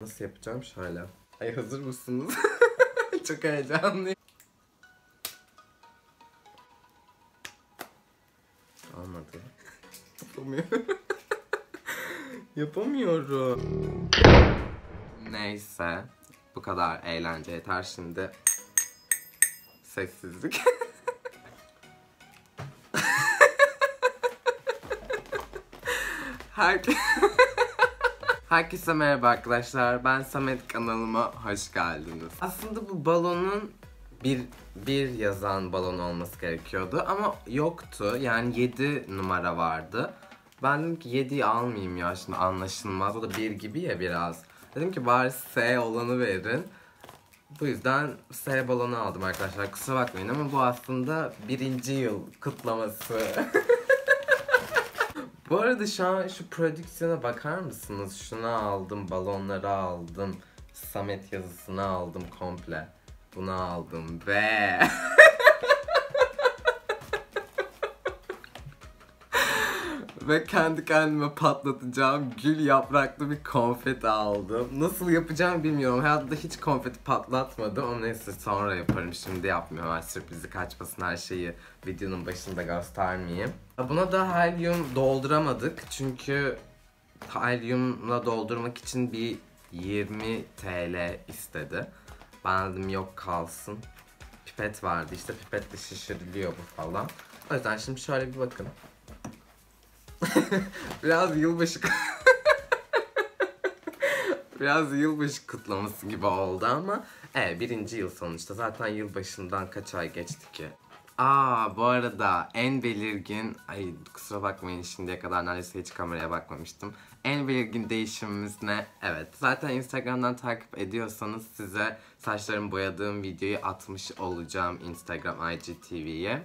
Nasıl yapacağım? Şöyle. Ay hazır mısınız? Çok heyecanlıyım. Olmadı. Yapamıyorum. Yapamıyorum. Neyse. Bu kadar eğlence yeter şimdi. Sessizlik. Herkes... Herkese merhaba arkadaşlar. Ben Samet kanalıma hoş geldiniz. Aslında bu balonun bir bir yazan balon olması gerekiyordu ama yoktu. Yani 7 numara vardı. Ben dedim ki 7'yi almayayım ya şimdi anlaşılmaz. O da 1 gibi ya biraz. Dedim ki bari S olanı verin. Bu yüzden S balonu aldım arkadaşlar. Kusura bakmayın ama bu aslında birinci yıl kutlaması. Bu arada şu an şu prodüksiyona bakar mısınız? Şunu aldım, balonları aldım, Samet yazısını aldım komple. Bunu aldım ve... ve kendi kendime patlatacağım gül yapraklı bir konfeti aldım. Nasıl yapacağım bilmiyorum. Hayatta hiç konfeti patlatmadım ama neyse sonra yaparım. Şimdi yapmıyorum. Her sürprizi kaçmasın her şeyi videonun başında göstermeyeyim. Buna da helyum dolduramadık çünkü helyumla doldurmak için bir 20 TL istedi. Ben dedim yok kalsın. Pipet vardı işte pipetle şişiriliyor bu falan. O yüzden şimdi şöyle bir bakın. Biraz yılbaşı Biraz yılbaşı kutlaması gibi oldu ama evet birinci yıl sonuçta zaten yılbaşından kaç ay geçti ki. Aa bu arada en belirgin ay kusura bakmayın şimdiye kadar neredeyse hiç kameraya bakmamıştım. En belirgin değişimimiz ne? Evet zaten Instagram'dan takip ediyorsanız size saçlarımı boyadığım videoyu atmış olacağım Instagram IGTV'ye.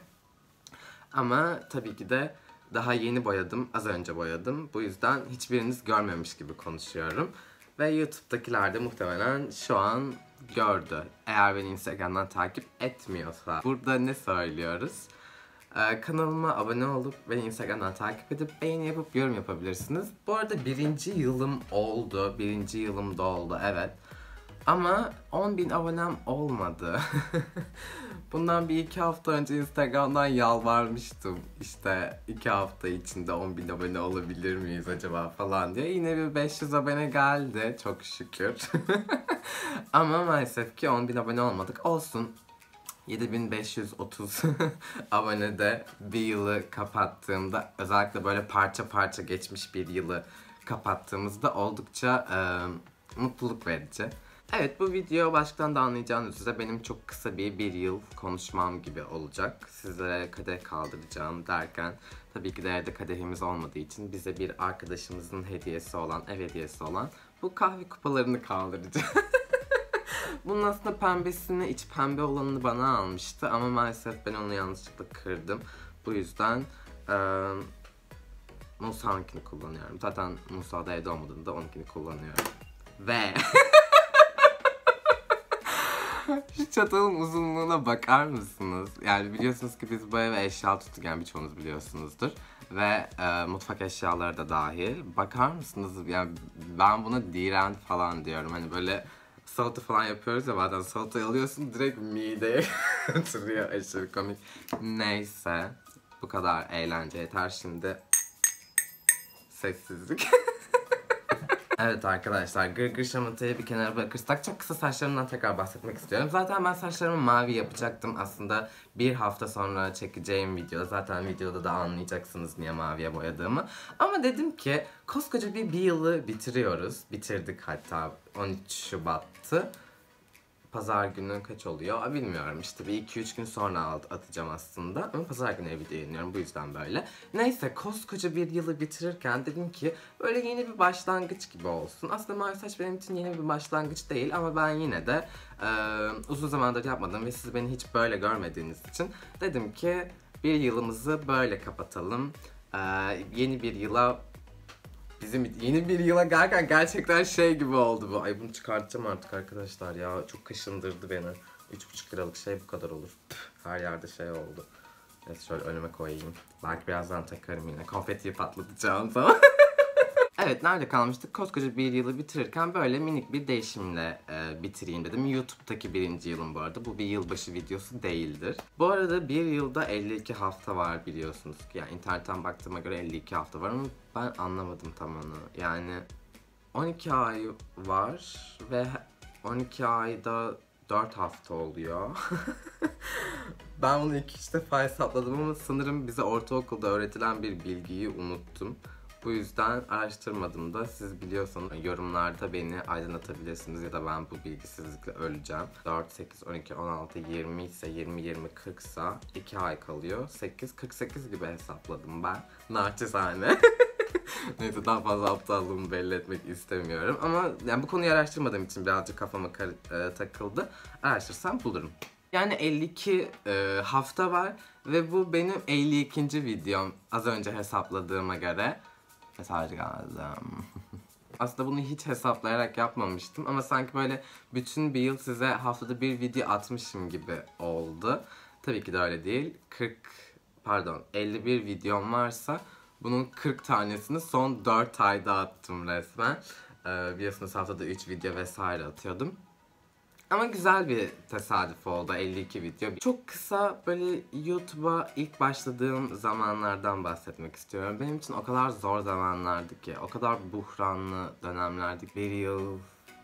Ama tabii ki de daha yeni boyadım, az önce boyadım. Bu yüzden hiçbiriniz görmemiş gibi konuşuyorum. Ve YouTube'dakiler de muhtemelen şu an gördü. Eğer beni Instagram'dan takip etmiyorsa. Burada ne söylüyoruz? Ee, kanalıma abone olup beni Instagram'dan takip edip beğeni yapıp yorum yapabilirsiniz. Bu arada birinci yılım oldu. Birinci yılım doldu evet. Ama 10.000 abonem olmadı. Bundan bir iki hafta önce Instagram'dan yalvarmıştım. İşte iki hafta içinde 10.000 abone olabilir miyiz acaba falan diye. Yine bir 500 abone geldi çok şükür. Ama maalesef ki 10.000 abone olmadık. Olsun 7530 abonede bir yılı kapattığımda özellikle böyle parça parça geçmiş bir yılı kapattığımızda oldukça e, mutluluk verici. Evet bu video baştan da anlayacağınız üzere benim çok kısa bir bir yıl konuşmam gibi olacak. Sizlere kadeh kaldıracağım derken tabii ki de evde kadehimiz olmadığı için bize bir arkadaşımızın hediyesi olan, ev hediyesi olan bu kahve kupalarını kaldıracağım. Bunun aslında pembesini, iç pembe olanını bana almıştı ama maalesef ben onu yanlışlıkla kırdım. Bu yüzden e, Musa'nkini kullanıyorum. Zaten Musa da evde olmadığında onunkini kullanıyorum. Ve Şu çatalın uzunluğuna bakar mısınız? Yani biliyorsunuz ki biz bu eve eşya tuttuk yani birçoğunuz biliyorsunuzdur. Ve e, mutfak eşyaları da dahil. Bakar mısınız? Yani ben buna diren falan diyorum. Hani böyle salata falan yapıyoruz ya bazen salatayı alıyorsun direkt mideye götürüyor. Aşırı komik. Neyse. Bu kadar eğlence yeter şimdi. Sessizlik. Evet arkadaşlar gırgır şamatayı bir kenara bırakırsak çok kısa saçlarımdan tekrar bahsetmek istiyorum. Zaten ben saçlarımı mavi yapacaktım aslında bir hafta sonra çekeceğim video. Zaten videoda da anlayacaksınız niye maviye boyadığımı. Ama dedim ki koskoca bir, bir yılı bitiriyoruz. Bitirdik hatta 13 Şubat'tı. Pazar günü kaç oluyor bilmiyorum işte bir 2-3 gün sonra atacağım aslında ama pazar günü video yayınlıyorum bu yüzden böyle. Neyse koskoca bir yılı bitirirken dedim ki böyle yeni bir başlangıç gibi olsun. Aslında mavi saç benim için yeni bir başlangıç değil ama ben yine de e, uzun zamandır yapmadım ve siz beni hiç böyle görmediğiniz için dedim ki bir yılımızı böyle kapatalım. E, yeni bir yıla bizim yeni bir yıla gelirken gerçekten şey gibi oldu bu. Ay bunu çıkartacağım artık arkadaşlar ya. Çok kaşındırdı beni. 3,5 liralık şey bu kadar olur. Her yerde şey oldu. Neyse şöyle önüme koyayım. Belki birazdan takarım yine. Konfetiyi patlatacağım tamam. Evet nerede kalmıştık? Koskoca bir yılı bitirirken böyle minik bir değişimle e, bitireyim dedim. YouTube'daki birinci yılım bu arada. Bu bir yılbaşı videosu değildir. Bu arada bir yılda 52 hafta var biliyorsunuz ki. Yani internetten baktığıma göre 52 hafta var ama ben anlamadım tam onu. Yani 12 ay var ve 12 ayda 4 hafta oluyor. ben bunu iki üç defa hesapladım ama sanırım bize ortaokulda öğretilen bir bilgiyi unuttum. Bu yüzden araştırmadım da siz biliyorsanız yorumlarda beni aydınlatabilirsiniz ya da ben bu bilgisizlikle öleceğim. 4, 8, 12, 16, 20 ise 20, 20, 40 ise 2 ay kalıyor. 8, 48 gibi hesapladım ben. Naçizane. Neyse daha fazla aptallığımı belli etmek istemiyorum. Ama yani bu konuyu araştırmadığım için birazcık kafama e, takıldı. Araştırsam bulurum. Yani 52 e, hafta var ve bu benim 52. videom az önce hesapladığıma göre. Mesaj geldim. Aslında bunu hiç hesaplayarak yapmamıştım ama sanki böyle bütün bir yıl size haftada bir video atmışım gibi oldu. Tabii ki de öyle değil. 40 pardon 51 videom varsa bunun 40 tanesini son 4 ayda attım resmen. Ee, biliyorsunuz haftada 3 video vesaire atıyordum. Ama güzel bir tesadüf oldu 52 video. Çok kısa böyle YouTube'a ilk başladığım zamanlardan bahsetmek istiyorum. Benim için o kadar zor zamanlardı ki, o kadar buhranlı dönemlerdi. Bir yıl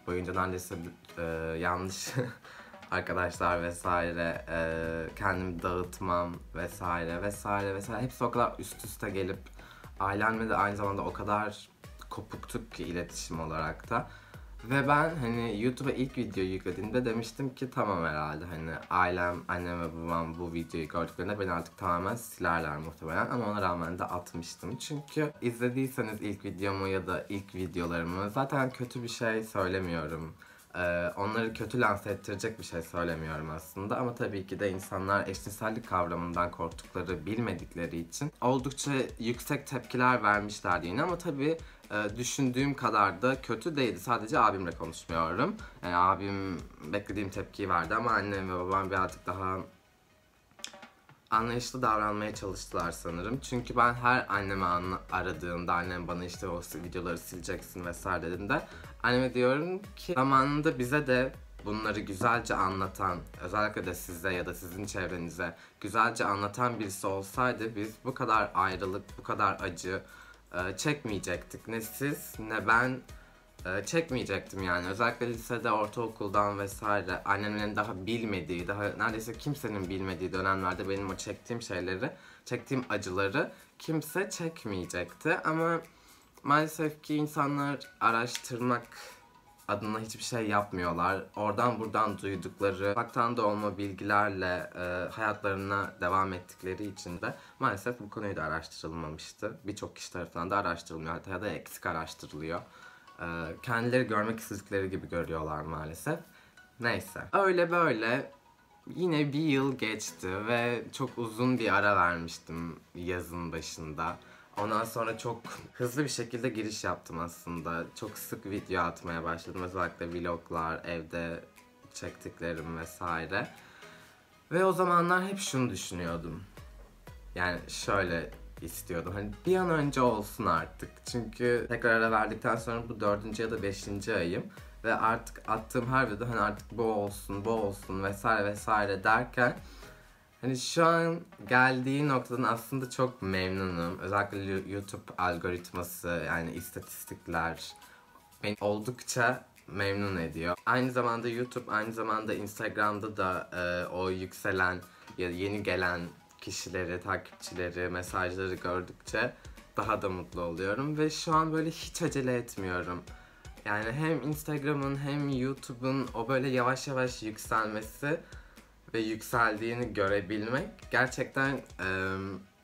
boyunca neredeyse e, yanlış arkadaşlar vesaire, e, kendimi dağıtmam vesaire vesaire vesaire. Hepsi o kadar üst üste gelip ailemle de aynı zamanda o kadar kopuktuk ki iletişim olarak da. Ve ben hani YouTube'a ilk videoyu yüklediğimde demiştim ki tamam herhalde hani ailem, annem ve babam bu videoyu gördüklerinde beni artık tamamen silerler muhtemelen ama ona rağmen de atmıştım. Çünkü izlediyseniz ilk videomu ya da ilk videolarımı zaten kötü bir şey söylemiyorum. Ee, onları kötü lanse ettirecek bir şey söylemiyorum aslında ama tabii ki de insanlar eşcinsellik kavramından korktukları, bilmedikleri için oldukça yüksek tepkiler vermişlerdi yine ama tabii e, düşündüğüm kadar da kötü değildi. Sadece abimle konuşmuyorum. Yani abim beklediğim tepkiyi verdi ama annem ve babam birazcık daha anlayışlı davranmaya çalıştılar sanırım. Çünkü ben her anneme anla- aradığımda annem bana işte o videoları sileceksin vesaire dediğinde anneme diyorum ki zamanında bize de bunları güzelce anlatan, özellikle de size ya da sizin çevrenize güzelce anlatan birisi olsaydı biz bu kadar ayrılık, bu kadar acı e, çekmeyecektik. Ne siz ne ben e, çekmeyecektim yani. Özellikle lisede, ortaokuldan vesaire annemlerin daha bilmediği, daha neredeyse kimsenin bilmediği dönemlerde benim o çektiğim şeyleri, çektiğim acıları kimse çekmeyecekti. Ama maalesef ki insanlar araştırmak adına hiçbir şey yapmıyorlar. Oradan buradan duydukları, baktan da olma bilgilerle e, hayatlarına devam ettikleri için de maalesef bu konuyu da araştırılmamıştı. Birçok kişi tarafından da araştırılmıyor. Hatta ya da eksik araştırılıyor. E, kendileri görmek istedikleri gibi görüyorlar maalesef. Neyse. Öyle böyle yine bir yıl geçti ve çok uzun bir ara vermiştim yazın başında. Ondan sonra çok hızlı bir şekilde giriş yaptım aslında. Çok sık video atmaya başladım. Özellikle vloglar, evde çektiklerim vesaire. Ve o zamanlar hep şunu düşünüyordum. Yani şöyle istiyordum. Hani bir an önce olsun artık. Çünkü tekrar ara verdikten sonra bu dördüncü ya da beşinci ayım. Ve artık attığım her videoda hani artık bu olsun, bu olsun vesaire vesaire derken Hani şu an geldiği noktadan aslında çok memnunum. Özellikle YouTube algoritması yani istatistikler beni oldukça memnun ediyor. Aynı zamanda YouTube, aynı zamanda Instagram'da da e, o yükselen ya yeni gelen kişileri, takipçileri, mesajları gördükçe daha da mutlu oluyorum ve şu an böyle hiç acele etmiyorum. Yani hem Instagram'ın hem YouTube'un o böyle yavaş yavaş yükselmesi ve yükseldiğini görebilmek gerçekten e,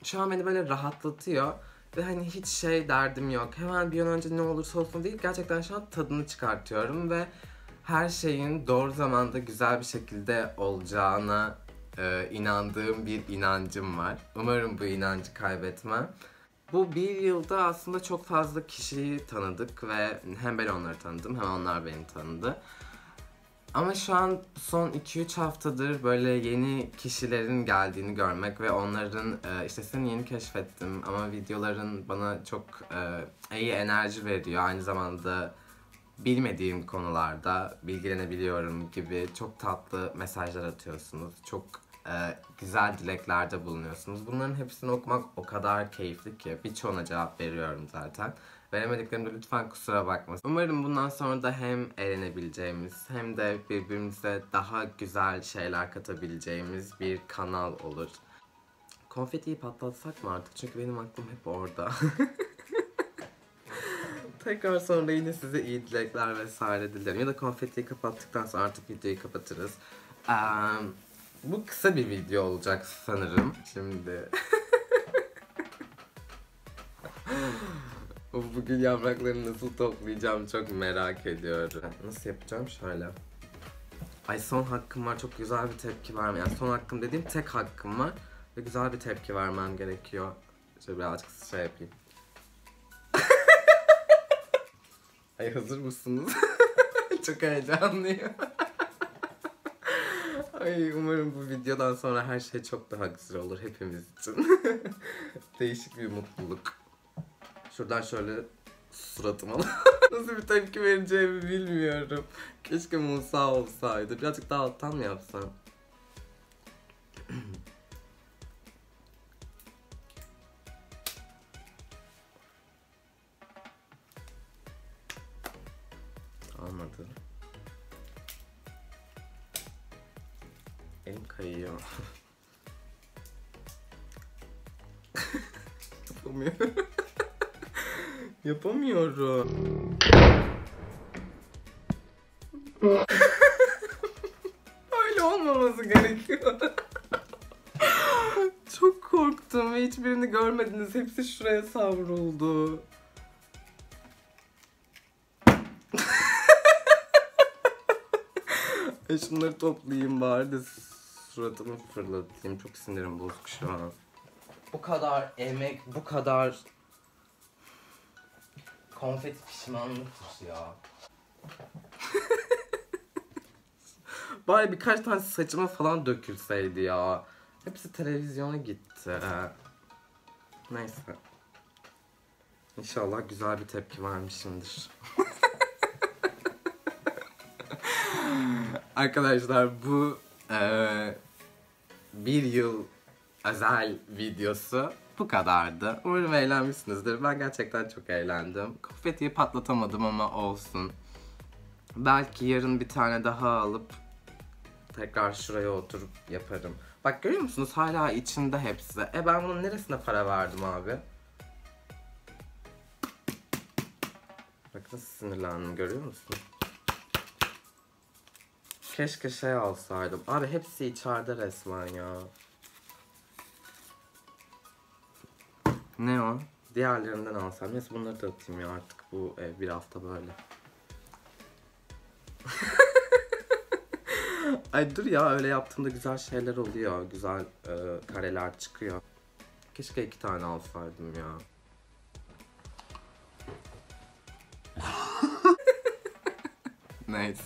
şu an beni böyle rahatlatıyor. Ve hani hiç şey derdim yok. Hemen bir an önce ne olursa olsun değil. Gerçekten şu an tadını çıkartıyorum ve her şeyin doğru zamanda güzel bir şekilde olacağına e, inandığım bir inancım var. Umarım bu inancı kaybetmem. Bu bir yılda aslında çok fazla kişiyi tanıdık ve hem ben onları tanıdım hem onlar beni tanıdı. Ama şu an son 2-3 haftadır böyle yeni kişilerin geldiğini görmek ve onların e, işte seni yeni keşfettim ama videoların bana çok e, iyi enerji veriyor. Aynı zamanda bilmediğim konularda bilgilenebiliyorum gibi çok tatlı mesajlar atıyorsunuz. Çok e, güzel dileklerde bulunuyorsunuz. Bunların hepsini okumak o kadar keyifli ki birçoğuna cevap veriyorum zaten. Veremediklerimde lütfen kusura bakmasın. Umarım bundan sonra da hem eğlenebileceğimiz hem de birbirimize daha güzel şeyler katabileceğimiz bir kanal olur. Konfetiyi patlatsak mı artık? Çünkü benim aklım hep orada. Tekrar sonra yine size iyi dilekler vesaire dilerim. Ya da konfetiyi kapattıktan sonra artık videoyu kapatırız. Eee, bu kısa bir video olacak sanırım. Şimdi... Bugün yaprakları nasıl toplayacağım çok merak ediyorum. Nasıl yapacağım? Şöyle. Ay son hakkım var. Çok güzel bir tepki vermem. Yani son hakkım dediğim tek hakkım var. Ve güzel bir tepki vermem gerekiyor. Şöyle birazcık şey yapayım. Ay hazır mısınız? çok heyecanlıyım. Ay umarım bu videodan sonra her şey çok daha güzel olur hepimiz için. Değişik bir mutluluk. Şuradan şöyle suratıma nasıl bir tepki vereceğimi bilmiyorum. Keşke Musa olsaydı. Birazcık daha alttan mı yapsam? Olmadı. Elim kayıyor. Yapamıyorum. Yapamıyorum. Öyle olmaması gerekiyor. Çok korktum ve hiçbirini görmediniz. Hepsi şuraya savruldu. e şunları toplayayım bari de suratımı fırlatayım. Çok sinirim bozuk şu an. Bu kadar emek, bu kadar konfeti pişmanlıktır ya. Bari birkaç tane saçıma falan dökülseydi ya. Hepsi televizyona gitti. Neyse. İnşallah güzel bir tepki vermişimdir. Arkadaşlar bu eee, bir yıl özel videosu bu kadardı. Umarım eğlenmişsinizdir. Ben gerçekten çok eğlendim. Konfetiyi patlatamadım ama olsun. Belki yarın bir tane daha alıp tekrar şuraya oturup yaparım. Bak görüyor musunuz hala içinde hepsi. E ben bunun neresine para verdim abi? Bak nasıl sinirlendim görüyor musun? Keşke şey alsaydım. Abi hepsi içeride resmen ya. Ne o? Diğerlerinden alsam. Neyse bunları da atayım ya artık bu ev bir hafta böyle. Ay dur ya öyle yaptığımda güzel şeyler oluyor. Güzel e, kareler çıkıyor. Keşke iki tane alsaydım ya. Neyse.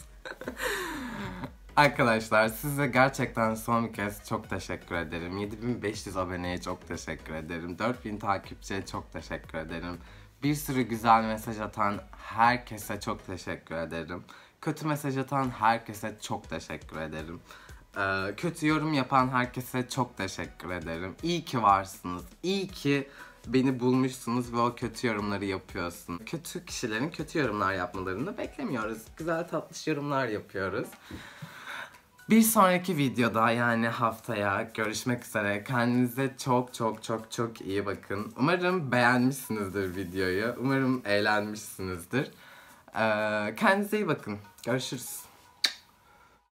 Arkadaşlar size gerçekten son bir kez çok teşekkür ederim. 7500 aboneye çok teşekkür ederim. 4000 takipçiye çok teşekkür ederim. Bir sürü güzel mesaj atan herkese çok teşekkür ederim. Kötü mesaj atan herkese çok teşekkür ederim. Ee, kötü yorum yapan herkese çok teşekkür ederim. İyi ki varsınız. İyi ki beni bulmuşsunuz ve o kötü yorumları yapıyorsun. Kötü kişilerin kötü yorumlar yapmalarını beklemiyoruz. Güzel tatlış yorumlar yapıyoruz. Bir sonraki videoda yani haftaya görüşmek üzere. Kendinize çok çok çok çok iyi bakın. Umarım beğenmişsinizdir videoyu. Umarım eğlenmişsinizdir. Ee, kendinize iyi bakın. Görüşürüz.